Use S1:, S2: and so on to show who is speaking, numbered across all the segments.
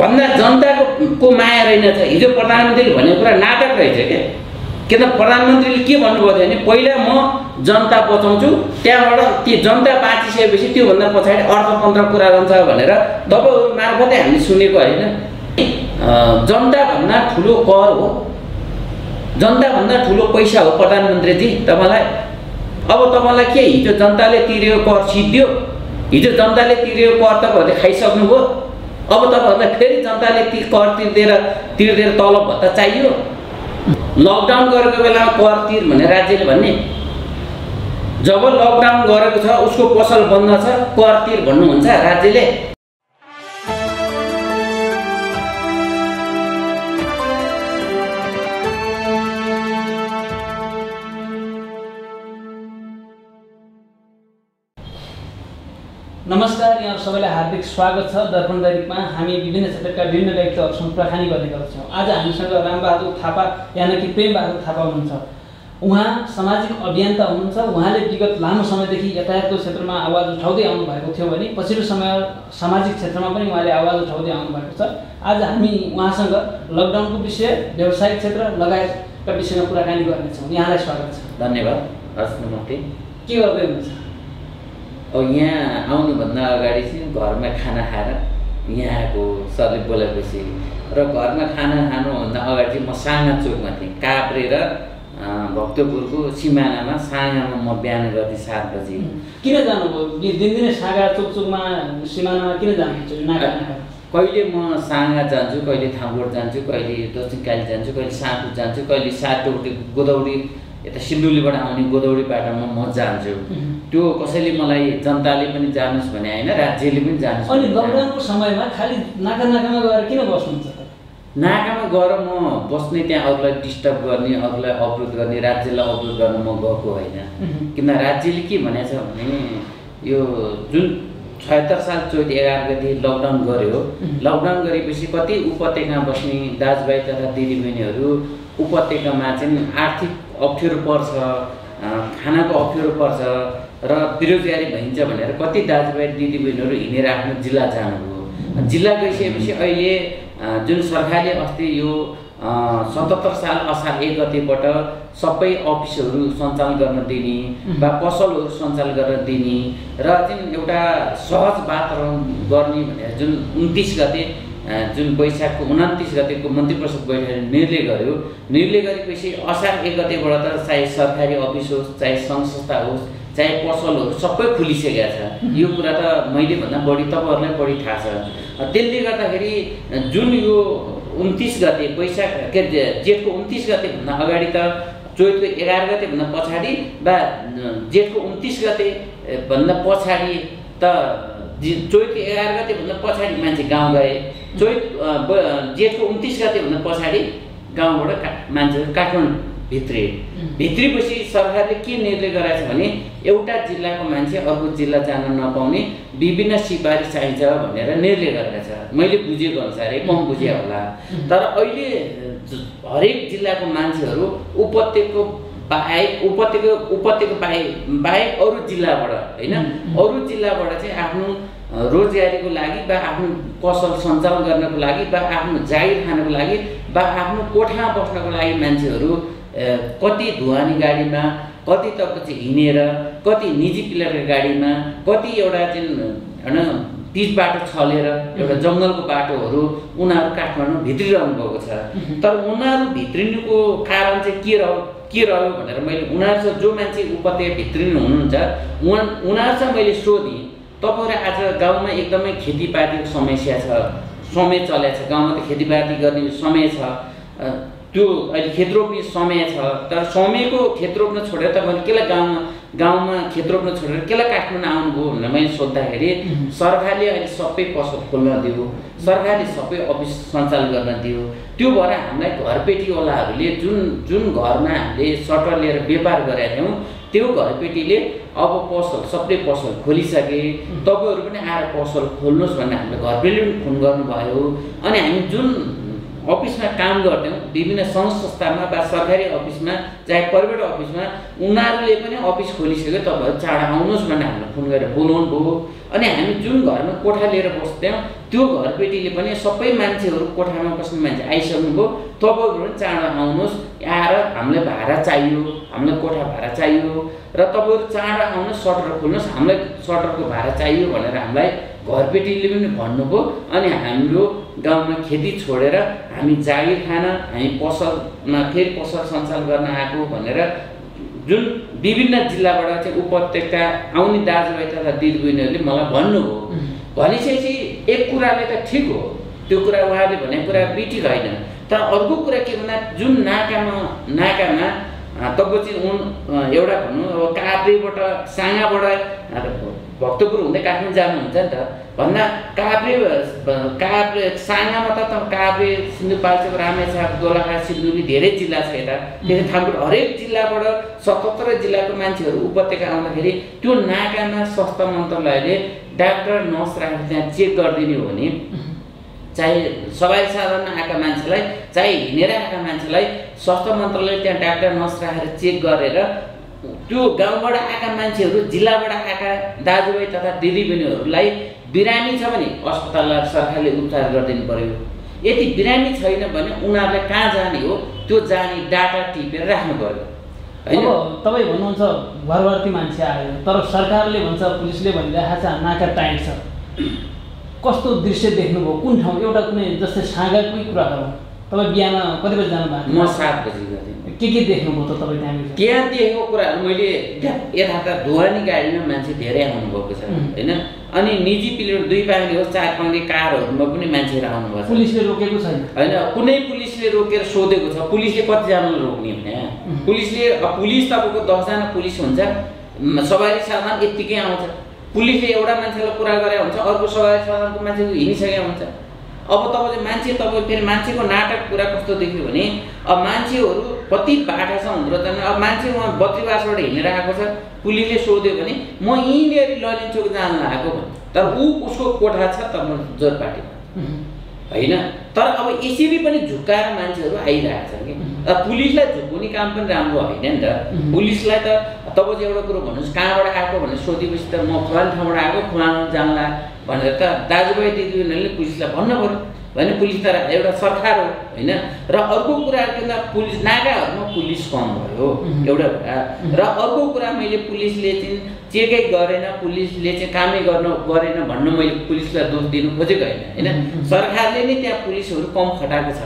S1: भन्दा जनताको को माया रहेनछ हिजो प्रधानमन्त्रीले भनेको कुरा नाटक रहेछ क्या किन प्रधानमन्त्रीले के भन्नुभयो भने पहिला म जनता बचाउँछु त्यहाँबाट त्यो जनता बाँचिसकेपछि त्योभन्दा पछाडि अर्थतन्त्र कुरा रहन्छ भनेर तपाईँहरू मार्फतै हामीले सुनेको होइन। जनताभन्दा ठुलो कर हो। जनताभन्दा ठुलो पैसा हो प्रधानमन्त्रीजी तपाईँलाई? अब तपाईँलाई के हिजो जनताले तिरेको कर सिद्धियो? हिजो जनताले तिरेको कर तपाईँहरूले खाइसक्नुभयो? अब तपाईँहरूलाई फेरि जनताले ती कर तिर्दिएर तिर्दिएर तलब भत्ता चाहियो। लकडाउन गरेको बेलामा कर तिर भने राज्यले भन्ने। जब लकडाउन गरेको छ उसको पसल बन्द छ कर तिर भन्नुहुन्छ राज्यले।
S2: नमस्कार यहाँ सबैलाई हार्दिक स्वागत छ। दर्पण दैनिकमा हामी विभिन्न क्षेत्रका विभिन्न व्यक्तिहरूसँग कुराकानी गर्ने गर्छौँ आज हामीसँग रामबहादुर थापा यानि कि प्रेमबहादुर थापा हुनुहुन्छ। उहाँ सामाजिक अभियन्ता हुनुहुन्छ। उहाँले विगत लामो समयदेखि यातायातको क्षेत्रमा आवाज उठाउँदै आउनु भएको थियो भने पछिल्लो समय सामाजिक क्षेत्रमा पनि उहाँले आवाज उठाउँदै आउनु भएको छ। आज हामी उहाँसँग लकडाउनको विषय व्यावसायिक क्षेत्र लगायतका विषयमा कुराकानी गर्नेछौँ। यहाँलाई स्वागत छ।
S1: धन्यवाद।
S2: के गर्दै हुनुहुन्छ?
S1: अब यहाँ आउनुभन्दा अगाडि चाहिँ घरमा खाना खाएर यहाँ आएको सरले बोलाएपछि र घरमा खाना खानुभन्दा अगाडि चाहिँ म साँगा चोकमा थिएँ। काभ्रे र अँ, भक्तपुरको सिमानामा साँगामा म बिहान गर्थेँ सात बजी
S2: किन जानुभयो? दिनदिनै सागा चोकचोकमा सिमानामा किन जानुहुन्छ?
S1: कहिले म साँगा जान्छु कहिले थाङ्गोट जान्छु कहिले दक्षिणकाली जान्छु कहिले साँपु जान्छु कहिले सातौटी गोदौडी यता सिन्धुलीबाट आउने गोदौडी बाटोमा म जान्छु। त्यो कसैले मलाई जनताले पनि जानुहोस् भने होइन राज्यले पनि जानुहोस्
S2: अनि लकडाउनको समयमा खालि नाका नाकामा गएर किन बस्नुहुन्छ
S1: नाकामा गएर म बस्ने त्यहाँ अरूलाई डिस्टर्ब गर्ने अरूलाई अवरोध गर्ने राज्यलाई अवरोध गर्न म गएको होइन। किन राज्यले के भनेको छ भने यो जुन छयत्तर साल चैत एघार गति लकडाउन गर्यो
S2: Mhm.
S1: लकडाउन गरेपछि कति उपत्यकामा बस्ने दाजुभाइ तथा दिदीबहिनीहरू उपत्यकामा चाहिँ आर्थिक अप्ठ्यारो पर्छ खानाको अप्ठ्यारो पर्छ र बेरोजगारी भइन्छ भनेर कति दाजुभाइ दिदीबहिनीहरू हिँडेर आफ्नो जिल्ला जानुभयो। जिल्ला गइसकेपछि अहिले जुन सरकारले अस्ति यो सतहत्तर साल असार एक गतेबाट सबै अफिसहरू सञ्चालन गर्न दिने वा पसलहरू सञ्चालन गर्न दिने र चाहिँ एउटा सहज वातावरण गर्ने भनेर जुन उन्तिस गते जुन वैशाखको उन्तिस गतेको मन्त्री परिषद बैठकले निर्णय गर्यो। निर्णय गरेपछि असार एक गतेबाट त चाहे सरकारी अफिस होस् चाहे सङ्घ संस्था होस् चाहे पसलहरू सबै खुलिसकेका छ। यो कुरा त मैले भन्दा बढी तपाईँहरूलाई बढी थाहा छ। त्यसले गर्दाखेरि जुन यो उन्तिस गते वैशाख के अरे जेठको उन्तिस गतेभन्दा अगाडि त चैतको एघार गतेभन्दा पछाडि वा जेठको उन्तिस गते भन्दा पछाडि त चैतको एघार गतेभन्दा पछाडि मान्छे गाउँ गए। चैत जेठको उन्तिस गतेभन्दा पछाडि गाउँबाट का मान्छेहरू काठमाडौँ भित्रे भित्रेपछि सरकारले के निर्णय गराएको छ भने एउटा जिल्लाको मान्छे अर्को जिल्ला जान नपाउने विभिन्न सिफारिस चाहिन्छ भनेर निर्णय गरेको छ। मैले बुझेको अनुसार कम बुझेँ होला। तर अहिले हरेक जिल्लाको मान्छेहरू उपत्यको बाहेक उपत्यका उपत्यका बाहेक बाहेक अरू जिल्लाबाट होइन? अरू जिल्लाबाट चाहिँ आफ्नो रोजगारीको लागि वा आफ्नो पसल सञ्चालन गर्नको लागि वा आफ्नो जागिर खानको लागि वा आफ्नो कोठामा बस्नको लागि मान्छेहरू कति धुवानी गाडीमा कति त चाहिँ हिँडेर कति निजी पिलरको गाडीमा कति एउटा चाहिँ होइन पिच बाटो छलेर एउटा जङ्गलको बाटोहरू उनीहरू काठमाडौँ भित्रिरहनु भएको छ। तर उनीहरू भित्रिनुको कारण चाहिँ के रह्यो के रह्यो भनेर मैले उनीहरूसँग जो मान्छे उपत्यका भित्रिनु हुनुहुन्छ उहाँ उनीहरूसँग मैले सोधेँ। तपाईँहरू आज गाउँमा एकदमै खेतीपातीको समस्या छ समय चलेको छ। गाउँमा त खेतीपाती गर्ने समय छ। त्यो अहिले खेत रोप्ने समय छ। तर समयको खेत रोप्न छोडेर तपाईँले केलाई गाउँमा गाउँमा खेत रोप्न छोडेर केलाई काठमाडौँ आउनुभयो भनेर मैले सोद्धाखेरि सरकारले अहिले सबै पसल खोल्न दियो। सरकारले सबै अफिस सञ्चालन गर्न दियो। त्यो भएर हामीलाई घरपेटीवालाहरूले जुन जुन घरमा हामीले सटर लिएर व्यापार गरेका थियौँ त्यो घरपेटीले अब पसल सबै पसल खोलिसके तपाईँहरू पनि आएर पसल खोल्नुहोस् भनेर हामीले घरपेटीले पनि फोन गर्नुभयो। अनि हामी जुन अफिसमा काम गर्थ्यौँ विभिन्न सङ्घ संस्थामा वा सरकारी अफिसमा चाहे प्राइभेट अफिसमा उनीहरूले पनि अफिस खोलिसक्यो तपाईँहरू चाँडो आउनुहोस् भनेर हामीलाई फोन गरेर बोलाउनु भयो अनि हामी जुन घरमा कोठा लिएर बस्थ्यौँ त्यो घरपेटीले पनि सबै मान्छेहरू कोठामा बस्ने मान्छे आइसक्नुभयो। तपाईँहरू पनि चाँडो आउनुहोस् आएर हामीलाई भाडा चाहियो हामीलाई कोठा भाडा चाहियो। र तपाईँहरू चाँडो आउनुहोस् सटर खोल्नुहोस् हामीलाई सटरको भाडा चाहियो भनेर हामीलाई घरपेटीले पनि भन्नुभयो अनि हाम्रो गाउँमा खेती छोडेर हामी जागिर खान हामी पसलमा फेरि पसल सञ्चालन गर्न आएको भनेर जुन विभिन्न जिल्लाबाट चाहिँ उपत्यका आउने दाजुभाइ तथा दिदीबहिनीहरूले मलाई भन्नुभयो। भनिसकेपछि एक कुराले त ठिक हो। त्यो कुरा उहाँले भनेको कुरा बिटिक होइन तर अर्को कुरा के भन्दा जुन नाकामा नाकामा तपाईँ चाहिँ उन एउटा भनौँ अब काभ्रेबाट साँगाबाट भक्तपुर हुँदै काठमाडौँ जानुहुन्छ नि त। भन्दा काभ्रे काभ्रे साँगामा त काभ्रे सिन्धुपाल्चोक रामेछाप दोलखा सिन्धुली धेरै जिल्ला छ यता। त्यसरी थालकोट हरेक जिल्लाबाट सतहत्तर जिल्लाको मान्छेहरू उपत्यका आउँदाखेरि त्यो नाकामा स्वास्थ्य मन्त्रालयले डाक्टर नर्स राखेर त्यहाँ चेक गरिदिने हो भने चाहे सवारी साधारण आएका मान्छेलाई चाहे हिँडेर आएका मान्छेलाई स्वास्थ्य मन्त्रालयले त्यहाँ डाक्टर नर्स राखेर चेक गरेर त्यो गाउँबाट आएका मान्छेहरू जिल्लाबाट आएका दाजुभाइ तथा दिदीबहिनीहरूलाई बिरामी छ भने अस्पताललाई सरकारले उपचार गरिदिनु पर्यो। यदि बिरामी छैन भने उनीहरूलाई कहाँ जाने हो त्यो जाने डाटा टिपेर राख्नु पर्यो।
S2: अब तपाईँ भन्नुहुन्छ घरघरती मान्छे आयो तर सरकारले भन्छ पुलिसले भनिरहेको छ नाका टाइट छ। कस्तो दृश्य देख्नुभयो? कुन ठाउँ? एउटा कुनै जस्तै साँगाकै कुरा गरौँ तपाईँ बिहान कति बजी जानुभएको
S1: म सात बजी गर्थेँ
S2: के के देख्नुभयो त तपाईँ त्यहाँनिर?
S1: त्यहाँ देखेको कुराहरू मैले यथार्थ ढुवानी गाडीमा मान्छे धेरै आउनुभएको छ होइन? अनि निजी पिरियड दुई पाङ्गे होस् चार पाङ्गे कारहरूमा पनि मान्छेहरू आउनुभएको छ।
S2: पुलिसले रोकेको छैन?
S1: होइन कुनै पुलिसले रोकेर सोधेको छ। पुलिसले कतिजनालाई रोक्ने भने पुलिसले पुलिस तपाईँको दसजना पुलिस हुन्छ। सवारी साधन यत्तिकै आउँछ। पुलिसले एउटा मान्छेलाई कुरा गरे हुन्छ अर्को सवारी साधनको मान्छे हिँडिसकेको हुन्छ। अब तपाईँले मान्छे तपाईँ फेरि मान्छेको नाटक कुरा कस्तो देख्यो भने अब मान्छेहरू कति बाटासम्म हुँदो रहेछन् अब मान्छे उहाँ बत्रीवासबाट हिँडेर आएको छ पुलिसले सोध्यो भने म यहीँनिर ललिचोक जान लागेको भने। तर ऊ उसको कोठा छ त म जोरपाटीमा होइन? तर अब यसरी पनि झुक्काएर मान्छेहरू आइरहेछ कि। पुलिसलाई झुक्कुने काम पनि राम्रो होइन नि त। पुलिसलाई त तपाईँ चाहिँ एउटा कुरो भन्नुहोस् कहाँबाट आएको भनेर सोधेपछि त म फलान ठाउँबाट आएको फलानु जानला भनेर त दाजुभाइ दिदीबहिनीहरूले पुलिसलाई भन्नु पऱ्यो। होइन पुलिस त एउटा सरकार हो होइन? र अर्को कुरा के भन्दा पुलिस नागाहरूमा पुलिस कम भयो एउटा कुरा। र अर्को कुरा मैले पुलिसले चाहिँ चेकै गरेन पुलिसले चाहिँ कामै गर्न गरेन भन्नु मैले पुलिसलाई दोष दिनु खोजेको होइन होइन? सरकारले नै त्यहाँ पुलिसहरू कम खटाएको छ।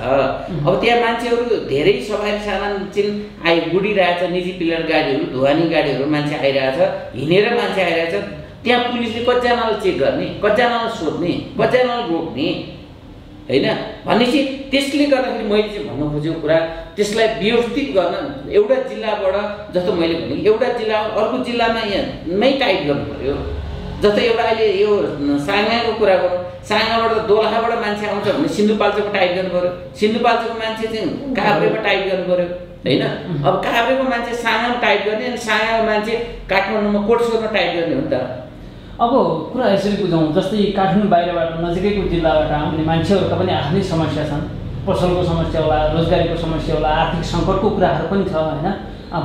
S1: अब त्यहाँ मान्छेहरू धेरै सवारी साधन चाहिँ आइ गुडिरहेछ निजी पिलर गाडीहरू धुवानी गाडीहरू मान्छे आइरहेछ हिँडेर मान्छे आइरहेछ। त्यहाँ पुलिसले कतिजनालाई चेक गर्ने कतिजनालाई सोध्ने कतिजनालाई रोक्ने होइन? भनेपछि त्यसले गर्दाखेरि मैले चाहिँ भन्न खोजेको कुरा त्यसलाई व्यवस्थित गर्न एउटा जिल्लाबाट जस्तो मैले भने एउटा जिल्ला अर्को जिल्लामा यहाँमै टाइट गर्नु पऱ्यो जस्तै एउटा अहिले यो साङ्गाको कुरा गरौँ साङ्गाबाट दोलखाबाट मान्छे आउँछ भने सिन्धुपाल्चोकमा टाइट गर्नु पऱ्यो सिन्धुपाल्चोकको मान्छे चाहिँ काभ्रेमा टाइट गर्नु पऱ्यो होइन? अब काभ्रेको मान्छे साङ्गामा टाइट गर्ने अनि साङ्गाको मान्छे काठमाडौँमा कोटसोरमा टाइट गर्ने हो नि त।
S2: अब कुरा यसरी बुझौँ जस्तै काठमाडौँ बाहिरबाट नजिकैको जिल्लाबाट आउने मान्छेहरूका पनि आफ्नै समस्या छन्। पसलको समस्या होला रोजगारीको समस्या होला आर्थिक सङ्कटको कुराहरू पनि छ होइन?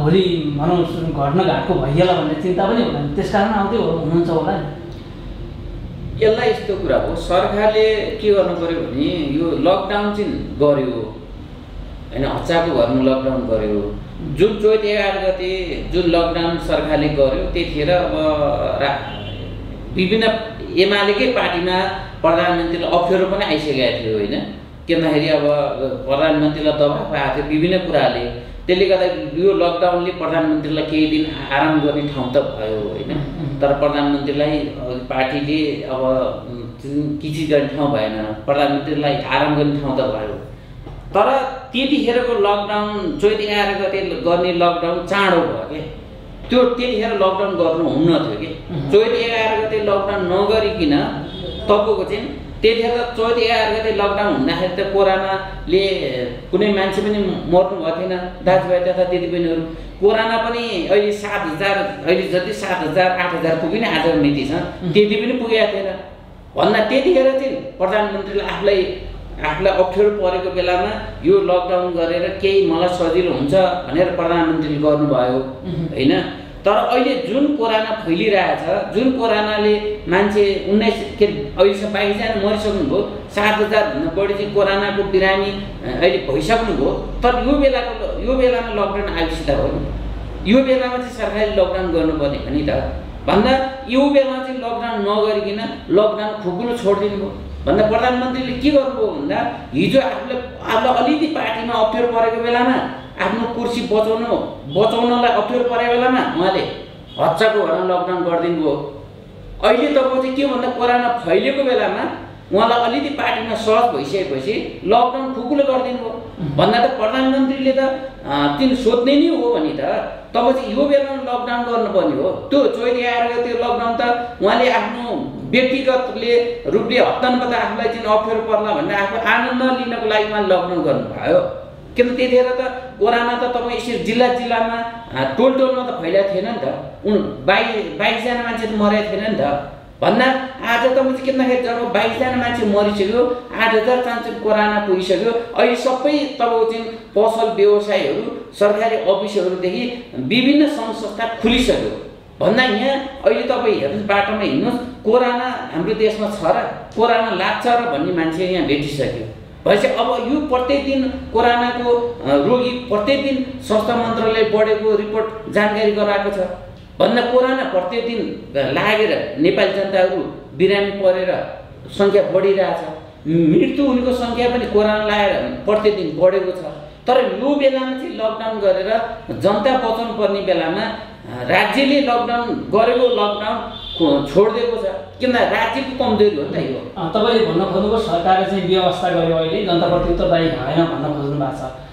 S2: भोलि भनौँ घट्न घाटको भइहाल्ला भन्ने चिन्ता पनि होला नि। त्यस कारण आउँदै हुनुहुन्छ होला नि।
S1: यसलाई यस्तो कुरा हो सरकारले के गर्नु पऱ्यो भने यो लकडाउन चाहिँ गर्यो। होइन हच्चाको घरमा लकडाउन गर्यो। जुन चैत एघार गते जुन लकडाउन सरकारले गर्यो त्यतिखेर अब विभिन्न एमालेकै पार्टीमा प्रधानमन्त्रीलाई अप्ठ्यारो पनि आइसकेको थियो होइन? के भन्दाखेरि अब प्रधानमन्त्रीलाई दबाब आएको थियो विभिन्न कुराले। त्यसले गर्दा यो लकडाउनले प्रधानमन्त्रीलाई केही दिन आराम गर्ने ठाउँ त भयो होइन? तर प्रधानमन्त्रीलाई पार्टीले अब किचिज गर्ने ठाउँ भएन प्रधानमन्त्रीलाई आराम गर्ने ठाउँ त भयो। तर त्यतिखेरको लकडाउन चैत एघार गते गर्ने लकडाउन चाँडो भयो क्या त्यो त्यतिखेर लकडाउन गर्नु हुन्न थियो कि चैत एघार गते लकडाउन नगरिकन तपाईँको चाहिँ त्यतिखेर चैत एघार गते लकडाउन हुँदाखेरि त कोरोनाले कुनै मान्छे पनि मर्नु भएको थिएन। दाजुभाइ तथा दिदीबहिनीहरू कोरोना पनि अहिले सात हजार अहिले जति सात हजार आठ हजार पुग्यो नि आजको नीति छ त्यति पनि पुगेको थिएन। भन्दा त्यतिखेर चाहिँ प्रधानमन्त्रीले आफूलाई आफूलाई अप्ठ्यारो परेको बेलामा यो लकडाउन गरेर केही मलाई सजिलो हुन्छ भनेर प्रधानमन्त्रीले गर्नुभयो होइन? तर अहिले जुन कोरोना फैलिरहेछ जुन कोरोनाले मान्छे उन्नाइस के अरे अहिलेसम्म बाइसजना मरिसक्नुभयो सात हजारभन्दा बढी चाहिँ कोरोनाको बिरामी अहिले भइसक्नुभयो तर यो बेलाको यो बेलामा लकडाउन आविष्कार हो नि यो बेलामा चाहिँ सरकारले लकडाउन गर्नुपर्ने हो नि त। भन्दा यो बेलामा चाहिँ लकडाउन नगरिकन लकडाउन खुकुलो छोडिदिनु भयो भन्दा प्रधानमन्त्रीले के गर्नुभयो भन्दा हिजो आफूलाई आफूलाई अलिकति पार्टीमा अप्ठ्यारो परेको बेलामा आफ्नो कुर्सी बचाउनु बचाउनलाई अप्ठ्यारो परेको बेलामा उहाँले हच्चाको भएर लकडाउन गरिदिनु भयो अहिले तपाईँको चाहिँ के भन्दा कोरोना फैलिएको बेलामा उहाँलाई अलिकति पार्टीमा सहज भइसकेपछि लकडाउन खुकुलो गरिदिनु भयो भन्दा त प्रधानमन्त्रीले त तिन सोध्ने नै हो भने त तब चाहिँ यो बेलामा लकडाउन गर्नुपर्ने हो। त्यो चोइली आएर त्यो लकडाउन त उहाँले आफ्नो व्यक्तिगतले रूपले त आफूलाई चाहिँ अप्ठ्यारो पर्ला भनेर आफू आनन्द लिनको लागि उहाँले लकडाउन गर्नुभयो। किन त्यतिखेर त कोरोना त तपाईँ यसरी जिल्ला जिल्लामा टोल टोलमा त फैलाएको थिएन नि त। उन बाइस बाइसजना मान्छे त मरेको थिएन नि त। भन्दा आज तपाईँ चाहिँ के भन्दाखेरि जब बाइसजना मान्छे मरिसक्यो आठ हजार चान्स कोरोना पुगिसक्यो अहिले सबै तपाईँको चाहिँ पसल व्यवसायहरू सरकारी अफिसहरूदेखि विभिन्न सङ्घ संस्था खुलिसक्यो। भन्दा यहाँ अहिले तपाईँ हेर्नुहोस् बाटोमा हिँड्नुहोस् कोरोना हाम्रो देशमा छ र कोरोना लाग्छ र भन्ने मान्छे यहाँ भेटिसक्यो। भनेपछि अब यो प्रत्येक दिन कोरोनाको रोगी प्रत्येक दिन स्वास्थ्य मन्त्रालय बढेको रिपोर्ट जानकारी गराएको छ। भन्दा कोरोना प्रत्येक दिन लागेर नेपाली जनताहरू बिरामी परेर सङ्ख्या बढिरहेछ। मृत्यु हुनेको सङ्ख्या पनि कोरोना लागेर प्रत्येक दिन बढेको छ। तर यो बेलामा चाहिँ लकडाउन गरेर जनता बचाउनु पर्ने बेलामा राज्यले लकडाउन गरेको लकडाउन छोडिदिएको छ। किन? राज्यको कमजोरी हो नि त यो।
S2: तपाईँले भन्न खोज्नुभयो सरकारले चाहिँ व्यवस्था गर्यो अहिले जनताप्रति उत्तरदायी भएन भन्न खोज्नु भएको छ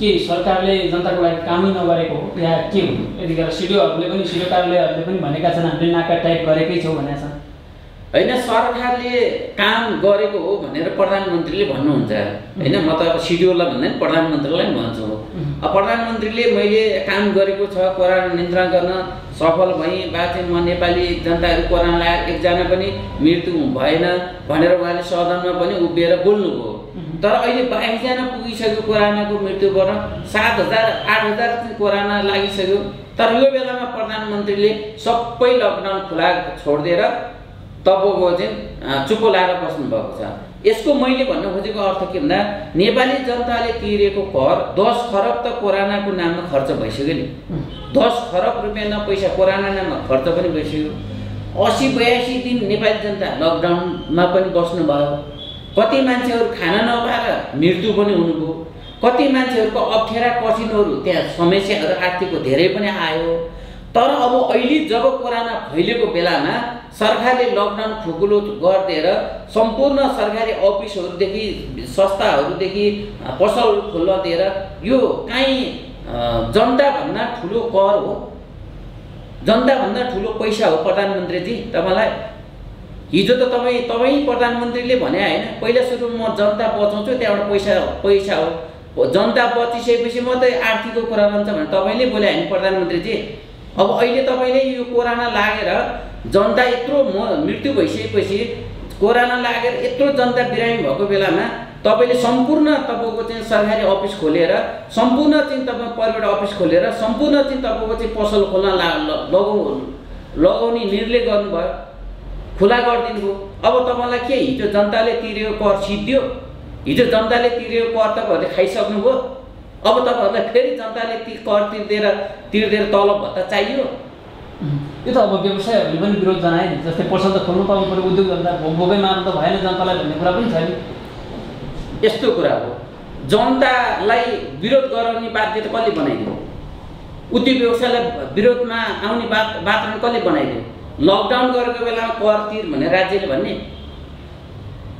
S2: के सरकारले जनताको लागि कामै नगरेको हो? या के हो? यतिखेर सिडिओहरूले पनि सिडिओ कार्यालयहरूले पनि भनेका छन् हामीले नाका टाइप गरेकै छौँ भनेका छन्।
S1: होइन सरकारले काम गरेको हो भनेर प्रधानमन्त्रीले भन्नुहुन्छ। होइन म त अब सिडिओलाई भन्दा पनि प्रधानमन्त्रीलाई पनि भन्छु प्रधानमन्त्रीले मैले काम गरेको छ कोरोना नियन्त्रण गर्न सफल भएँ बा चाहिँ म नेपाली जनताहरू कोरोना लागेर एकजना पनि मृत्यु भएन भनेर उहाँले सदनमा पनि उभिएर बोल्नुभयो। तर अहिले बाइसजना पुगिसक्यो कोरोनाको मृत्युबाट सात हजार आठ हजार कोरोना लागिसक्यो। तर यो बेलामा प्रधानमन्त्रीले सबै लकडाउन खुला छोडिदिएर तपाईँको चाहिँ चुप्पो लाएर बस्नुभएको छ। यसको मैले भन्न खोजेको अर्थ के भन्दा नेपाली जनताले तिरेको कर दस खरब त कोरोनाको नाममा खर्च भइसक्यो नि। दस खरब रुपियाँ पैसा कोरोना नाममा खर्च पनि भइसक्यो। असी बयासी दिन नेपाली जनता लकडाउनमा पनि बस्नुभयो। कति मान्छेहरू खाना नपाएर मृत्यु पनि हुनुभयो कति मान्छेहरूको अप्ठ्यारा कठिनहरू त्यहाँ समस्याहरू आर्थिकको धेरै पनि आयो। तर अब अहिले जब कोरोना फैलिएको बेलामा सरकारले लकडाउन खुकुलो गरिदिएर सम्पूर्ण सरकारी अफिसहरूदेखि संस्थाहरूदेखि पसल खोल्न दिएर यो काहीँ जनताभन्दा ठुलो कर हो? जनताभन्दा ठुलो पैसा हो प्रधानमन्त्रीजी तपाईँलाई? हिजो त तपाईँ तपाईँ प्रधानमन्त्रीले भने होइन पहिला सुरु म जनता बचाउँछु त्यहाँबाट पैसा पैसा हो। जनता बचिसकेपछि मात्रै आर्थिकको कुरा रहन्छ भने तपाईँले बोले होइन प्रधानमन्त्रीजी। अब अहिले तपाईँले यो कोरोना लागेर जनता यत्रो मृत्यु भइसकेपछि कोरोना लागेर यत्रो जनता बिरामी भएको बेलामा तपाईँले सम्पूर्ण तपाईँको चाहिँ सरकारी अफिस खोलेर सम्पूर्ण चाहिँ तपाईँ प्राइभेट अफिस खोलेर सम्पूर्ण चाहिँ तपाईँको चाहिँ पसल खोल्न ला लगाउ लगाउने निर्णय गर्नुभयो खुला गरिदिनु भयो अब तपाईँलाई के हिजो जनताले तिरेको कर सिद्धियो? हिजो जनताले तिरेको कर तपाईँहरूले खाइसक्नुभयो? अब तपाईँहरूलाई फेरि जनताले ती कर तिर्दिएर तिर्दिएर तलब भत्ता चाहियो।
S2: यो त अब व्यवसायहरूले पनि विरोध जनाए नि जस्तै पसल त खोल्नु पाउनु पऱ्यो उद्योग धन्दा भोगै मार्नु त भएन जनतालाई भन्ने कुरा पनि छ नि।
S1: यस्तो कुरा हो। जनतालाई विरोध गराउने बाध्यता कसले बनाइदियो? उद्योग व्यवसायलाई विरोधमा आउने बात वातावरण कसले बनाइदियो? लकडाउन गरेको बेलामा कर तिर भनेर राज्यले भन्ने।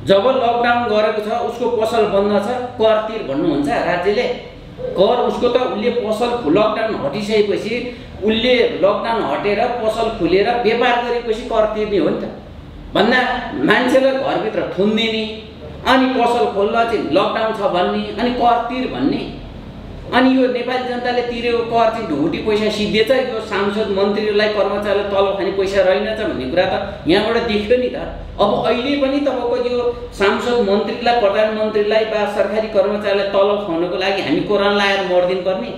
S1: जब लकडाउन गरेको छ उसको पसल बन्द छ कर तिर भन्नुहुन्छ राज्यले। कर उसको त उसले पसल लकडाउन हटिसकेपछि उसले लकडाउन हटेर पसल खुलेर व्यापार गरेपछि कर तिर्ने हो नि त। भन्दा मान्छेलाई घरभित्र थुनिदिने अनि पसल खोल्न चाहिँ लकडाउन छ भन्ने अनि कर तिर भन्ने। अनि यो नेपाली जनताले तिरेको कर चाहिँ ढुकुटी पैसा सिद्धिएछ यो सांसद मन्त्रीलाई कर्मचारीलाई तलब खाने पैसा रहेनछ भन्ने कुरा त यहाँबाट देख्यो नि त। अब अहिले पनि तपाईँको यो सांसद मन्त्रीलाई प्रधानमन्त्रीलाई वा सरकारी कर्मचारीलाई तलब खुवाउनको लागि हामी कोरोना लगाएर मर्दिनु पर्ने।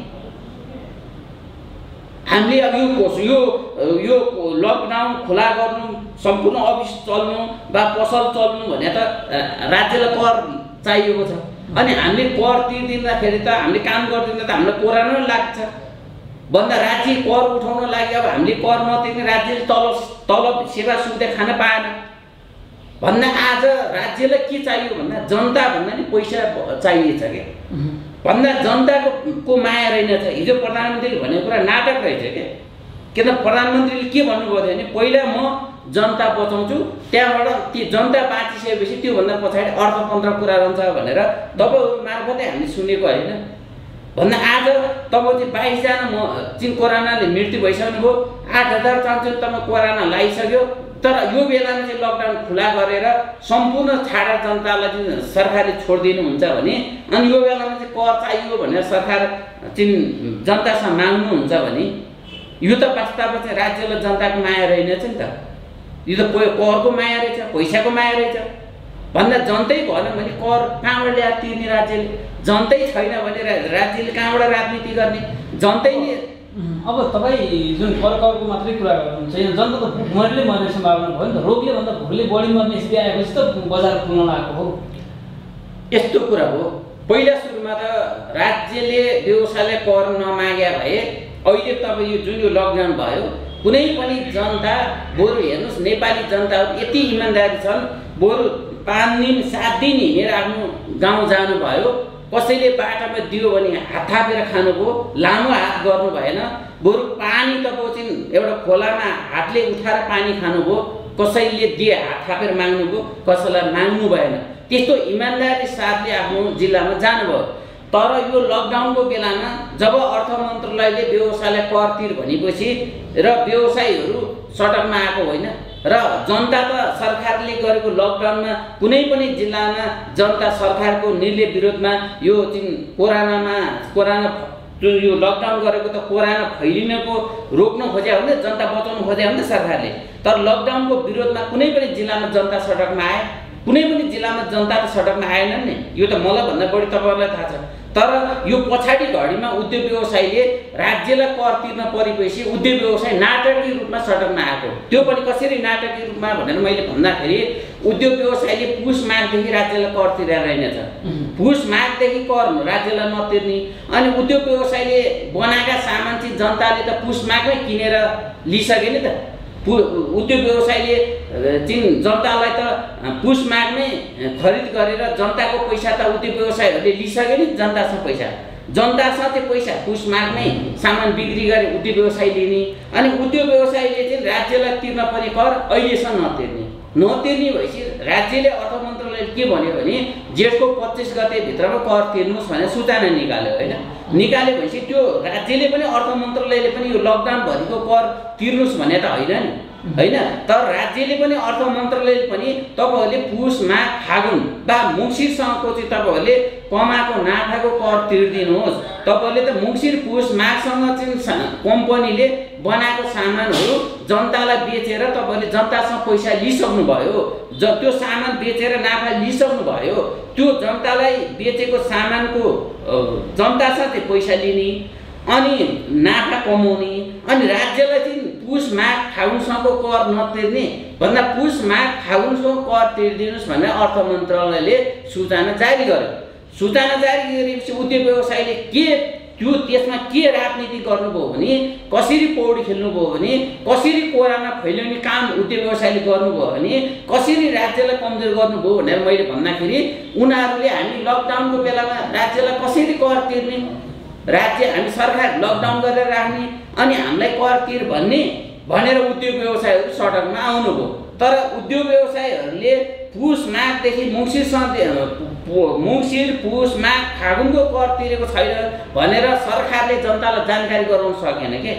S1: हामीले अब यो यो यो लकडाउन खुला गर्नु सम्पूर्ण अफिस चल्नु वा पसल चल्नु भने त राज्यलाई कर चाहिएको छ। अनि हामीले कर तिर्दिँदाखेरि त हामीले काम गरिदिँदा त हामीलाई कोरोना लाग्छ। भन्दा राज्य कर उठाउन लागि अब हामीले कर नतिर्ने राज्यले तलब तलब सेवा सुविधा खान पाएन। भन्दा आज राज्यलाई के चाहियो भन्दा जनता भन्दा नि पैसा चाहिएछ क्या। भन्दा जनताको को माया रहेनछ हिजो प्रधानमन्त्रीले भनेको कुरा नाटक रहेछ क्या। किन प्रधानमन्त्रीले के भन्नुभयो भने पहिला म जनता बचाउँछु। त्यहाँबाट ती जनता बाँचिसकेपछि त्योभन्दा पछाडि अर्थतन्त्र कुरा रहन्छ भनेर तपाईँहरू मार्फतै हामीले सुनेको होइन। भन्दा आज तपाईँ चाहिँ बाइसजना म चिन कोरोनाले मृत्यु भइसक्नु भयो आठ हजार तपाईँ कोरोना लगाइसक्यो तर यो बेलामा चाहिँ लकडाउन खुला गरेर सम्पूर्ण छाडा जनतालाई चाहिँ सरकारले छोडिदिनुहुन्छ भने अनि यो बेलामा चाहिँ कर चाहियो भनेर सरकार चाहिँ जनतासँग माग्नुहुन्छ भने यो त वास्तवमा चाहिँ राज्यलाई जनताको माया रहेनछ नि त। यो त करको माया रहेछ पैसाको माया रहेछ। भन्दा जनतै भएन भने कर कहाँबाट ल्याएर तिर्ने राज्यले? जनतै छैन भने राज्यले कहाँबाट राजनीति गर्ने? जनतै नै
S2: अब तपाईँ जुन कर करको मात्रै कुरा गर्नुहुन्छ यहाँ जनता त भुकमरीले मर्ने सम्भावना भयो नि त। रोगले भन्दा भोकले बढी मर्ने स्थिति आएपछि त बजार खुल्न आएको हो।
S1: यस्तो कुरा हो। पहिला सुरुमा त राज्यले व्यवसायलाई कर नमाग्या भए अहिले तपाईँ यो जुन यो लकडाउन भयो कुनै पनि जनता बरु हेर्नुहोस् नेपाली जनताहरू यति इमान्दारी छन् बरु पाँच दिन सात दिन हिँडेर आफ्नो गाउँ जानुभयो कसैले बाटोमा दियो भने हात थापेर खानुभयो लामो हात गर्नु भएन बरु पानी तपाईँ एउटा खोलामा हातले उठाएर पानी खानुभयो कसैले दिए हात थापेर माग्नुभयो कसैलाई माग्नु भएन। त्यस्तो इमान्दारी साथले आफ्नो जिल्लामा जानुभयो। तर यो लकडाउनको बेलामा जब अर्थ मन्त्रालयले व्यवसायलाई कर तिर भनेपछि र व्यवसायीहरू सडकमा आएको होइन र जनता त सरकारले गरेको लकडाउनमा कुनै पनि जिल्लामा जनता सरकारको निर्णय विरोधमा यो चाहिँ कोरोनामा कोरोना जुन यो लकडाउन गरेको त कोरोना फैलिनको रोक्न खोज्या हो नि जनता बचाउनु खोज्या हो नि सरकारले। तर लकडाउनको विरोधमा कुनै पनि जिल्लामा जनता सडकमा आए कुनै पनि जिल्लामा जनता त सडकमा आएनन् नि। यो त मलाई भन्दा बढी तपाईँहरूलाई थाहा छ। तर यो पछाडि घडीमा उद्योग व्यवसायले राज्यलाई कर तिर्न परेपछि उद्योग व्यवसाय नाटकीय रूपमा सडकमा आएको त्यो पनि कसरी नाटकीय रूपमा भनेर मैले भन्दाखेरि उद्योग व्यवसायले पुस माघदेखि राज्यलाई कर तिरेर रहेनछ पुस माघदेखि कर राज्यलाई नतिर्ने। अनि उद्योग व्यवसायले बनाएका सामान चाहिँ जनताले त पुस माघमै किनेर लिइसके नि त। पु उद्योग व्यवसायले चाहिँ जनतालाई त पुस मागमै खरिद गरेर जनताको पैसा त उद्योग व्यवसायहरूले लिइसक्यो नि जनतासँग पैसा। जनतासँग त्यो पैसा पुस मागमै सामान बिक्री गरे उद्योग व्यवसाय लिने। अनि उद्योग व्यवसायले चाहिँ राज्यलाई तिर्न पर्ने कर अहिलेसम्म नतिर्ने। नतिर्ने भएपछि राज्यले अर्थ मन्त्रालयले के भन्यो भने जेठको पच्चिस गतेभित्रमा कर तिर्नुहोस् भनेर सूचना निकाल्यो होइन? निकाल्यो भनेपछि त्यो राज्यले पनि अर्थ मन्त्रालयले पनि यो लकडाउनभरिको कर तिर्नुहोस् भने त होइन नि। होइन? तर राज्यले पनि अर्थ मन्त्रालयले पनि तपाईँहरूले पुस माघ फागुन वा मुङ्सिरसँगको चाहिँ तपाईँहरूले कमाएको नाफाको कर तिर्दिनुहोस्। तपाईँहरूले त मुङ्सिर पुस माघसँग चाहिँ कम्पनीले बनाएको सामानहरू जनतालाई बेचेर तपाईँहरूले जनतासँग पैसा लिइसक्नु भयो ज त्यो सामान बेचेर नाफा लिइसक्नु भयो त्यो जनतालाई बेचेको सामानको जनतासँग चाहिँ पैसा लिने अनि नाफा कमाउने अनि राज्यलाई चाहिँ पुस माघ फागुनसँगको कर नतिर्ने भन्दा पुस माघ फागुनसँग कर तिर्दिनुहोस् भनेर अर्थ मन्त्रालयले सूचना जारी गर्यो। सूचना जारी गरेपछि उद्योग व्यवसायले के त्यो त्यसमा के राजनीति गर्नुभयो भने कसरी पौडी खेल्नुभयो भने कसरी कोरोना फैलाउने काम उद्योग व्यवसायले गर्नुभयो भने कसरी राज्यलाई कमजोर गर्नुभयो भनेर मैले भन्दाखेरि उनीहरूले हामी लकडाउनको बेलामा राज्यलाई कसरी कर तिर्ने राज्य हामी सरकार लकडाउन गरेर राख्ने अनि हामीलाई कर तिर भन्ने भनेर उद्योग व्यवसायहरू सडकमा आउनुभयो। तर उद्योग व्यवसायहरूले पुस माघदेखि मुङ्सिरसम्म मुङ्सिर पुस माघ फागुनको कर तिरेको छैन भनेर सरकारले जनतालाई जानकारी गराउन सकेन के?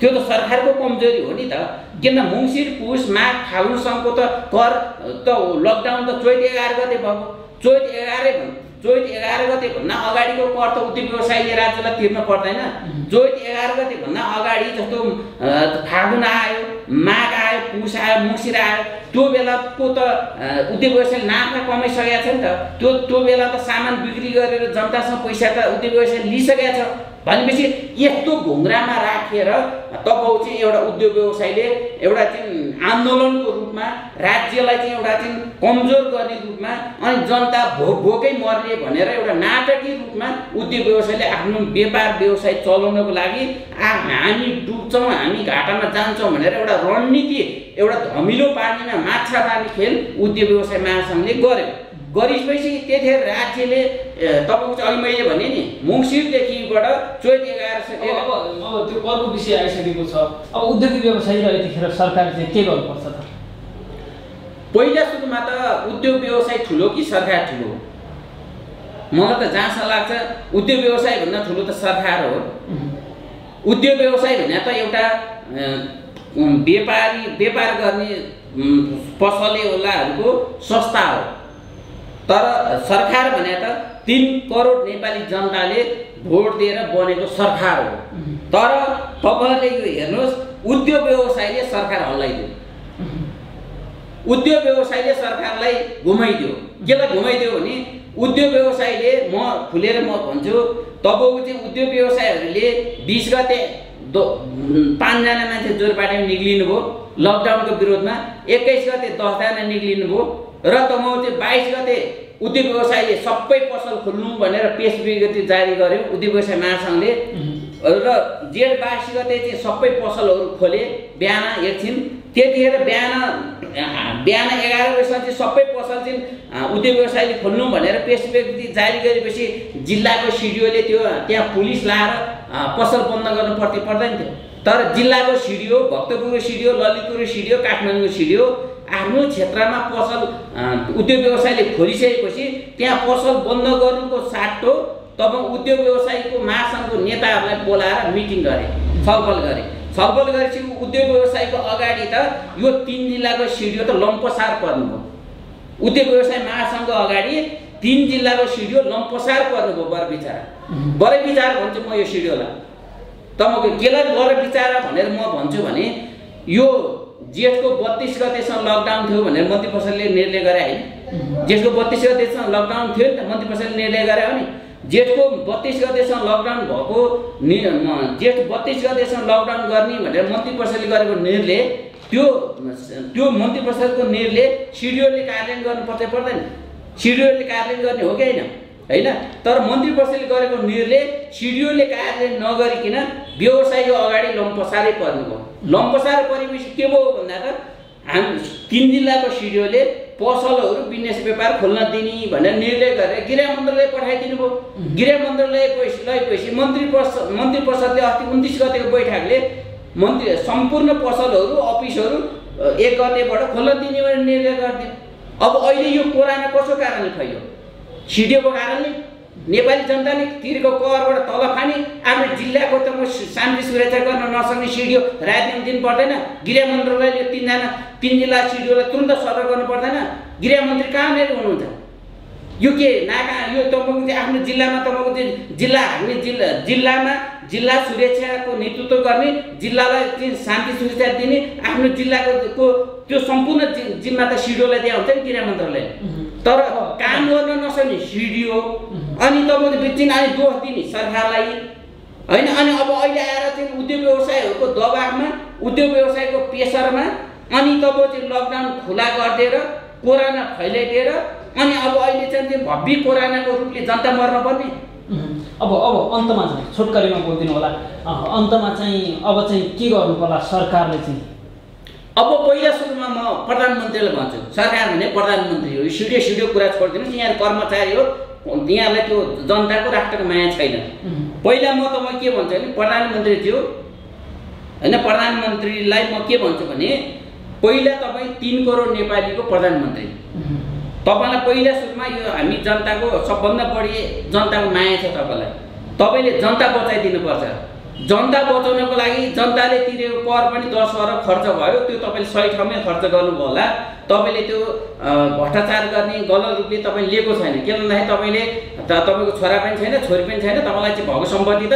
S1: त्यो त सरकारको कमजोरी हो नि त। किन मुङ्सिर पुस माघ फागुनसम्मको त कर त लकडाउन त चैत एघार गते भएको। चैत एघारै चैत एघार गते भन्दा अगाडिको कर त उद्योग व्यवसायले राज्यलाई तिर्न पर्दैन। चैत एघार गते भन्दा अगाडि जस्तो फागुन आयो माघ आयो पुस आयो मङ्सिर आयो त्यो बेलाको त उद्योग व्यवसायले नाफा कमाइसकेको छ नि त त्यो त्यो बेला त सामान बिक्री गरेर जनतासँग पैसा त उद्योग व्यवसायले लिइसकेको छ भनेपछि यस्तो घुङ्रामा राखेर तपाईँको चाहिँ एउटा उद्योग व्यवसायले एउटा चाहिँ आन्दोलनको रूपमा राज्यलाई चाहिँ एउटा चाहिँ कमजोर गर्ने रूपमा अनि जनता भोक भोकै मर्ने भनेर एउटा नाटकीय रूपमा उद्योग व्यवसायले आफ्नो व्यापार व्यवसाय चलाउनको लागि हामी डुब्छौँ हामी घाटामा जान्छौँ भनेर एउटा रणनीति एउटा धमिलो पार्नेमा माछा मार्ने खेल उद्योग व्यवसाय महासङ्घले गर्यो। गरिसकेपछि त्यतिखेर राज्यले तपाईँको चाहिँ अघि मैले भने नि मङ्सिरदेखिबाट चैत एघार
S2: अब त्यो करको विषय आइसकेको छ। अब उद्योगिक व्यवसायी र यतिखेर सरकारले चाहिँ के गर्नुपर्छ त?
S1: पहिला सुरुमा त उद्योग व्यवसाय ठुलो कि सरकार ठुलो? हो मलाई त जहाँसम्म लाग्छ उद्योग व्यवसाय भन्दा ठुलो त सरकार हो। उद्योग व्यवसाय भने त एउटा व्यापारी व्यापार गर्ने पसलेवालाहरूको संस्था हो। तर सरकार भने त तिन करोड नेपाली जनताले भोट दिएर बनेको सरकार हो। तर तपाईँहरूले यो हेर्नुहोस् उद्योग व्यवसायले सरकार हल्लाइदियो। उद्योग व्यवसायले सरकारलाई घुमाइदियो। केलाई घुमाइदियो भने उद्योग व्यवसायले म खुलेर म भन्छु तपाईँको चाहिँ उद्योग व्यवसायहरूले बिस गते दो पाँचजना मान्छे जोरपाटीमा निक्लिनु भयो लकडाउनको विरोधमा एक्काइस गते दसजना निक्लिनु भयो र तपाईँको चाहिँ बाइस गते उद्योग व्यवसायले सबै पसल खोल्नु भनेर प्रेस विज्ञप्ति जारी गर्यो। उद्योग व्यवसाय महासङ्घले। र जेठ बाइस गते चाहिँ सबै पसलहरू खोले बिहान एकछिन। त्यतिखेर बिहान बिहान एघार बजीसम्म चाहिँ सबै पसल चाहिँ उद्योग व्यवसायले खोल्नु भनेर प्रेस विज्ञप्ति जारी गरेपछि जिल्लाको सिडिओले त्यो त्यहाँ पुलिस लाएर पसल बन्द गर्नु पर्थे पर्दैन थियो। तर जिल्लाको सिडिओ भक्तपुरको सिडिओ ललितपुरको सिडिओ काठमाडौँको सिडिओ आफ्नो क्षेत्रमा पसल उद्योग व्यवसायले खोलिसकेपछि त्यहाँ पसल बन्द गर्नुको साटो तब उद्योग व्यवसायको महासङ्घको नेताहरूलाई बोलाएर मिटिङ गरे छलफल गरे। छलफल गरेपछि उद्योग व्यवसायको अगाडि त यो तिन जिल्लाको सिडिओ त लम्पसार पर्नुभयो। उद्योग व्यवसाय महासङ्घको अगाडि तिन जिल्लाको सिडिओ लम्पसार पर्नुभयो बर बिचारा बरै बिचार भन्छु म यो सिडिओलाई। तपाईँको केलाई बर बिचारा भनेर म भन्छु भने यो जेठको बत्तिस गतेसम्म लकडाउन थियो भनेर मन्त्री परिषदले निर्णय गरे होइन जेठको बत्तिस गतेसम्म लकडाउन थियो नि त मन्त्री परिषदले निर्णय गरे हो नि। जेठको बत्तिस गतेसम्म लकडाउन भएको नि जेठ बत्तिस गतेसम्म लकडाउन गर्ने भनेर मन्त्री परिषदले गरेको निर्णय त्यो त्यो मन्त्री परिषदको निर्णय सिडिओले कार्यान्वयन गर्नु पर्छ पर्दैन। सिडिओले कार्यान्वयन गर्ने हो कि होइन? होइन? तर मन्त्री परिषदले गरेको निर्णय सिडिओले कार्यान्वयन नगरिकन व्यवसायको अगाडि लम्पसारै पर्नुभयो। लम्पसार परेपछि के भयो भन्दा त हाम तिन जिल्लाको सिडिओले पसलहरू बिजनेस व्यापार खोल्न दिने भनेर निर्णय गरेर गृह मन्त्रालय पठाइदिनु भयो गृह मन्त्रालय लगेपछि मन्त्री परिषद मन्त्री परिषदले अस्ति उन्तिस गतेको बैठकले मन्त्री सम्पूर्ण पसलहरू अफिसहरू एक गतेबाट खोल्न दिने भनेर निर्णय गरिदियो अब अहिले यो कोरोना कसो कारणले फैल्यो? सिडिओको कारणले नेपाली जनताले तिरेको करबाट तल खाने आफ्नो जिल्लाको त म शान्ति सुरक्षा गर्न नसक्ने सिडिओ राजनीति दिनु पर्दैन। गृह मन्त्रालयले तिनजना तिन जिल्ला सिडिओलाई तुरन्त सदर गर्नु पर्दैन। गृहमन्त्री कहाँनिर हुनुहुन्छ? यो के? नाका यो तपाईँको चाहिँ आफ्नो जिल्लामा तपाईँको चाहिँ जिल्ला हामीले जिल्ला जिल्लामा जिल्ला सुरक्षाको नेतृत्व गर्ने जिल्लालाई चाहिँ शान्ति सुरक्षा दिने आफ्नो जिल्लाको को त्यो सम्पूर्ण जि- जिम्मा त सिडिओलाई दिया हुन्छ नि गृह मन्त्रालयले तर काम गर्न नसक्ने सिडिओ अनि तपाईँको बिचिन अनि दोष दिने सरकारलाई। होइन? अनि अब अहिले आएर चाहिँ उद्योग व्यवसायहरूको दबाबमा उद्योग व्यवसायको प्रेसरमा अनि तपाईँ चाहिँ लकडाउन खुला गरिदिएर कोरोना फैलाइदिएर अनि अब अहिले चाहिँ त्यो भव्य कोरोनाको रूपले जनता मर्न पर्ने।
S2: अब अब अन्तमा चाहिँ छोटकरीमा बोलिदिनु होला। अन्तमा चाहिँ अब चाहिँ के गर्नु पर्ला सरकारले चाहिँ?
S1: अब पहिला सुरुमा म प्रधानमन्त्रीलाई भन्छु। सरकार भने प्रधानमन्त्री हो। यो सिडियो सिडियो कुरा छोडिदिनुहोस् यहाँ कर्मचारी हो। यहाँलाई त्यो जनताको राष्ट्रको माया छैन। पहिला म तपाईँ के भन्छु भने प्रधानमन्त्री थियो। होइन प्रधानमन्त्रीलाई म के भन्छु भने पहिला तपाईँ तिन करोड नेपालीको प्रधानमन्त्री। तपाईँलाई पहिला सुरुमा यो हामी जनताको सबभन्दा बढी जनताको माया छ तपाईँलाई। तपाईँले जनता बचाइदिनुपर्छ। जनता बचाउनको लागि जनताले तिरेको कर पनि दस अरब खर्च भयो त्यो तपाईँले सही ठाउँमै खर्च गर्नुभयो होला। तपाईँले त्यो भ्रष्टाचार गर्ने गलत रूपले तपाईँले लिएको छैन। किन भन्दाखेरि तपाईँले त तपाईँको छोरा पनि छैन छोरी पनि छैन तपाईँलाई चाहिँ भएको सम्पत्ति त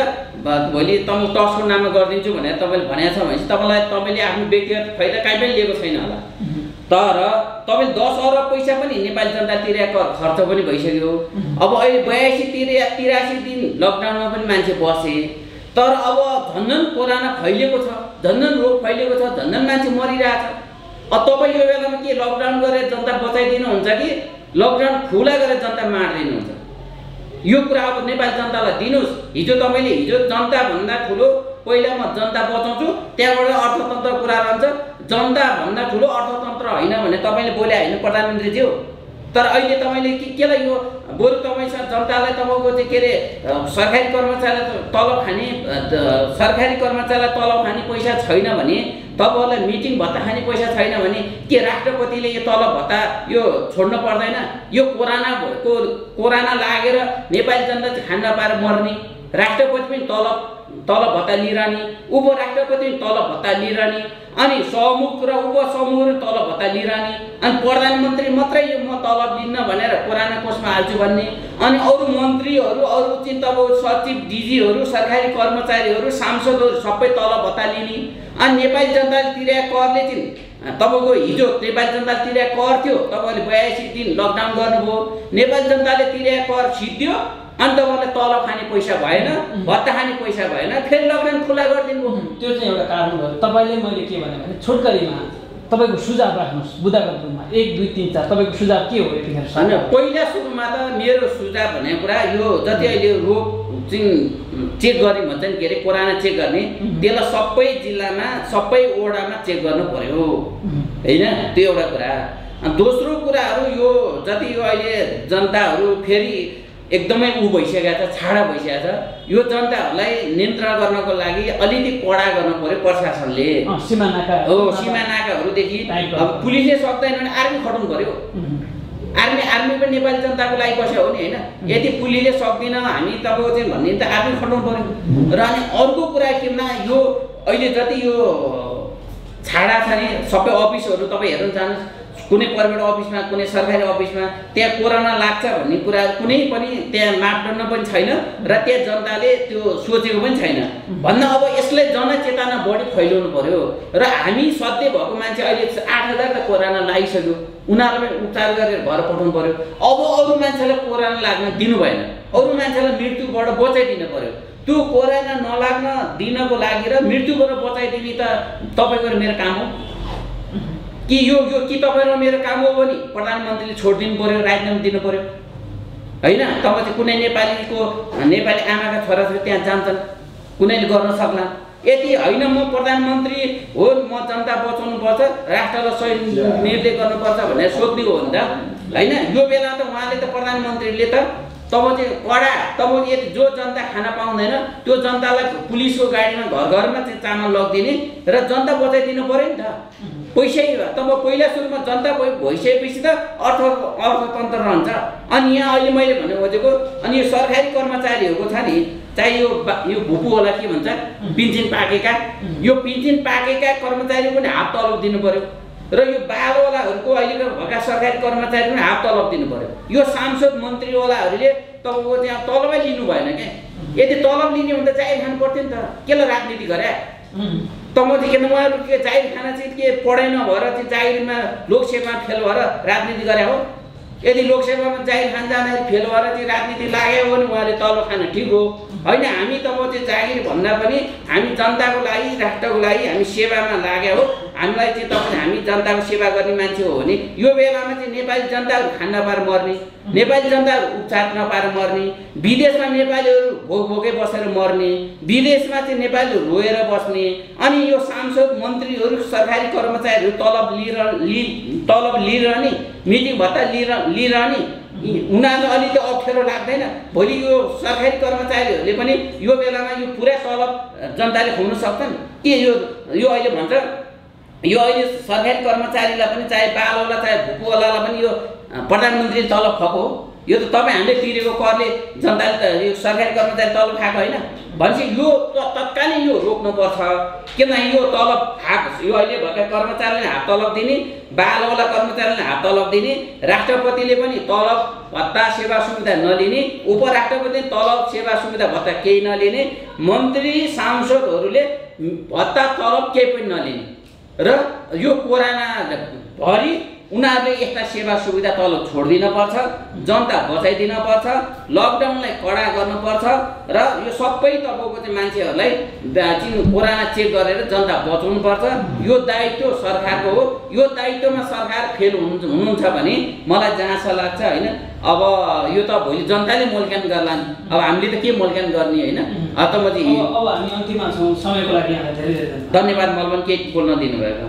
S1: भोलि तपाईँ ट्रस्टको नाममा गरिदिन्छु भनेर तपाईँले भनेको छ भनेपछि तपाईँलाई तपाईँले आफ्नो व्यक्तिगत फाइदा काहीँ पनि लिएको छैन होला। तर तपाईँले दस अरब पैसा पनि नेपाली जनता तिरेको खर्च पनि भइसक्यो। अब अहिले बयासी तिरे तिरासी दिन लकडाउनमा पनि मान्छे बसे। तर अब झन्झन कोरोना फैलिएको छ झन्झन रोग फैलिएको छ झन्झन मान्छे मरिरहेछ। अब तपाईँ यो बेलामा के लकडाउन गरेर जनता बचाइदिनुहुन्छ कि लकडाउन खुला गरेर जनता मारिदिनुहुन्छ? यो कुरा अब नेपाली जनतालाई दिनुहोस्। हिजो तपाईँले हिजो जनताभन्दा ठुलो पहिला म जनता बचाउँछु त्यहाँबाट अर्थतन्त्र कुरा रहन्छ। जनताभन्दा ठुलो अर्थतन्त्र होइन भने तपाईँले बोले होइन प्रधानमन्त्रीज्यू। तर अहिले तपाईँले के केलाई यो बरु तपाईँसँग जनतालाई तपाईँको चाहिँ के अरे सरकारी कर्मचारीलाई तलब खाने सरकारी कर्मचारीलाई तलब खाने पैसा छैन भने तपाईँहरूलाई मिटिङ भत्ता खाने पैसा छैन भने के राष्ट्रपतिले यो तलब भत्ता यो छोड्नु पर्दैन? यो कोरोना को कोरोना लागेर नेपाली जनता खान नपाएर मर्ने। राष्ट्रपति पनि तलब तलब भत्ता लिइरहने उपराष्ट्रपति पनि तलब भत्ता लिइरहने अनि समुख र उपसमुह तलब भत्ता लिइरहने अनि प्रधानमन्त्री मात्रै यो म तलब लिन्न भनेर पुरानो कोषमा हाल्छु भन्ने अनि अरू मन्त्रीहरू अरू चाहिँ तपाईँ सचिव डिजीहरू सरकारी कर्मचारीहरू सांसदहरू सबै तलब भत्ता लिने। अनि नेपाली जनताले तिरेको करले चाहिँ तपाईँको हिजो नेपाली जनताले तिरेको कर थियो तपाईँले बयासी दिन लकडाउन गर्नुभयो। नेपाली जनताले तिरेको कर सिद्धियो अनि तपाईँलाई तलब खाने पैसा भएन भत्ता खाने पैसा भएन फेरि लकडाउन खुला गरिदिनु।
S2: त्यो चाहिँ एउटा कारण भयो तपाईँले मैले के भने छोटकरीमा तपाईँको सुझाव राख्नुहोस् बुदागत रूपमा एक दुई तिन चार तपाईँको सुझाव के हो यतिखेर?
S1: होइन पहिला सुरुमा त मेरो सुझाव भनेको कुरा यो जति अहिले रोग चाहिँ चेक गर्ने भन्छ नि के अरे कोरोना चेक गर्ने. त्यसलाई सबै जिल्लामा सबै वडामा चेक गर्नु पर्यो। होइन त्यो एउटा कुरा। दोस्रो कुराहरू यो जति यो अहिले जनताहरू फेरि एकदमै ऊ भइसकेको छ छाडा भइसकेको छ। यो जनताहरूलाई नियन्त्रण गर्नको लागि अलिकति कडा गर्नु पर्यो प्रशासनले। हो सीमा नाकाहरूदेखि
S2: टाइट
S1: अब। पुलिसले सक्दैन भने आर्मी खटाउनु पर्यो।
S2: उम्,
S1: आर्मी आर्मी पनि नेपाली जनताको लागि बस्यो हो नि होइन? यदि पुलिसले सक्दिन हामी तपाईँको चाहिँ भन्ने त आर्मी खटाउनु पऱ्यो र अनि अर्को कुरा के भन्दा यो अहिले जति यो छाडा छ नि सबै अफिसहरू तपाईँ हेर्नु जानुहोस् कुनै प्राइभेट अफिसमा कुनै सरकारी अफिसमा त्यहाँ कोरोना लाग्छ भन्ने कुरा कुनै पनि त्यहाँ मापदण्ड पनि छैन र त्यहाँ जनताले त्यो सोचेको पनि छैन। भन्दा अब यसलाई जनचेतना बढी फैलाउनु पर्यो र हामी सधैँ भएको मान्छे अहिले आठ हजार त कोरोना लागिसक्यो। उनीहरूलाई उपचार गरेर घर पठाउनु पर्यो। अब अरू मान्छेलाई कोरोना लाग्न दिनु भएन। अरू मान्छेलाई मृत्युबाट बचाइदिनु पर्यो। त्यो कोरोना नलाग्न दिनको लागि र मृत्युबाट बचाइदिने त तपाईँको मेरो काम हो। कि यो यो कि तपाईँ र मेरो काम हो भने प्रधानमन्त्रीले छोडिदिनु पर्यो राजीनामा दिनु पर्यो? होइन? तपाईँ चाहिँ कुनै नेपालीको नेपाली आमाका छोराछोरी त्यहाँ जान्छन् कुनैले गर्न सक्ला यदि होइन म प्रधानमन्त्री हो म जनता बचाउनुपर्छ राष्ट्रलाई सही निर्णय गर्नुपर्छ भनेर सोध्ने हो भने त। होइन? यो बेला त उहाँले त प्रधानमन्त्रीले त तब चाहिँ कडा तब यदि जो जनता खान पाउँदैन त्यो जनतालाई पुलिसको गाडीमा घर घरमा चाहिँ चामल लगिदिने र जनता बचाइदिनु पऱ्यो नि त। पैसै तब पहिला सुरुमा जनता भइ- भइसकेपछि त अर्थ अर्थतन्त्र रहन्छ। अनि यहाँ अहिले मैले भन्नु खोजेको अनि यो सरकारी कर्मचारीहरूको छ नि चाहे यो बा- यो भुपू होला के भन्छ पिन्सिन पाकेका यो पिन्सिन पाकेका कर्मचारी पनि हाफ तलब दिनु पर्यो। र यो बालवालाहरूको अहिलेको भएका सरकारी कर्मचारी पनि हाफ तलब दिनु पर्यो यो सांसद मन्त्रीवालाहरूले तपाईँको त्यहाँ तलबै लिनु भएन क्या यदि तलब लिने भने त जाहिर खानु पर्थ्यो नि त। केलाई राजनीति गरे?
S2: उम्,
S1: तमति किन उहाँहरू के जाहिर खाना चाहिँ के पढाइ नभएर चाहिँ जाहिरमा लोकसेवामा फेल भएर राजनीति गरे हो? यदि लोकसेवामा जाहिर खान जाँदाखेरि फेल भएर चाहिँ राजनीति लाग्यो भने उहाँले तल खान ठिक हो। होइन हामी त म चाहिँ जागिर भन्दा पनि हामी जनताको लागि राष्ट्रको लागि हामी सेवामा लाग्यो हो। हामीलाई चाहिँ तपाईँ हामी जनताको सेवा गर्ने मान्छे हो भने यो बेलामा चाहिँ नेपाली जनताहरू खान नपाएर मर्ने नेपाली जनताहरू उपचार नपाएर मर्ने विदेशमा नेपालीहरू भोग भोगै बसेर मर्ने विदेशमा चाहिँ नेपालीहरू रोएर बस्ने अनि यो सांसद मन्त्रीहरू सरकारी कर्मचारीहरू तलब लिएर लि तलब लिइरहने मिटिङ भत्ता लिएर लिइरहने उनीहरूलाई अलिकति अप्ठ्यारो लाग्दैन भोलि यो सरकारी कर्मचारीहरूले पनि यो बेलामा यो पुरा तलब जनताले खुवाउन सक्छन्। के यो यो अहिले भन्छ यो अहिले सरकारी कर्मचारीलाई पनि चाहे बालवाला चाहे भुपुवालालाई पनि यो अ, प्रधानमन्त्रीले तलब खुवाएको हो। यो त तपाईँ हामीले तिरेको करले जनताले त यो सरकारी कर्मचारी तलब खाएको होइन। भनेपछि यो त तत्कालै यो रोक्नुपर्छ। किनभने यो तलब खाएको यो अहिले भएका कर्मचारीले हात तलब दिने बालवाला कर्मचारीले हात तलब दिने राष्ट्रपतिले पनि तलब भत्ता सेवा सुविधा नलिने उपराष्ट्रपति तलब सेवा सुविधा भत्ता केही नलिने मन्त्री सांसदहरूले भत्ता तलब केही पनि नलिने। र यो कोरोनाभरि उनीहरूले यस्ता सेवा सुविधा तलब छोडिदिन पर्छ जनता बचाइदिन पर्छ लकडाउनलाई कडा गर्नुपर्छ र यो सबै तपाईँको चाहिँ मान्छेहरूलाई चिन कोरोना चेक गरेर जनता बचाउनु पर्छ। यो दायित्व सरकारको हो। यो दायित्वमा सरकार फेल हुनु हुनुहुन्छ भने मलाई जहाँसम्म लाग्छ होइन अब यो त भोलि जनताले मूल्याङ्कन गर्ला नि। अब हामीले त के मूल्याङ्कन गर्ने होइन? अब चाहिँ
S2: हामी अन्तिममा छौँ। समयको लागि धेरै धेरै धन्यवाद।
S1: पनि केही बोल्न दिनुभएको।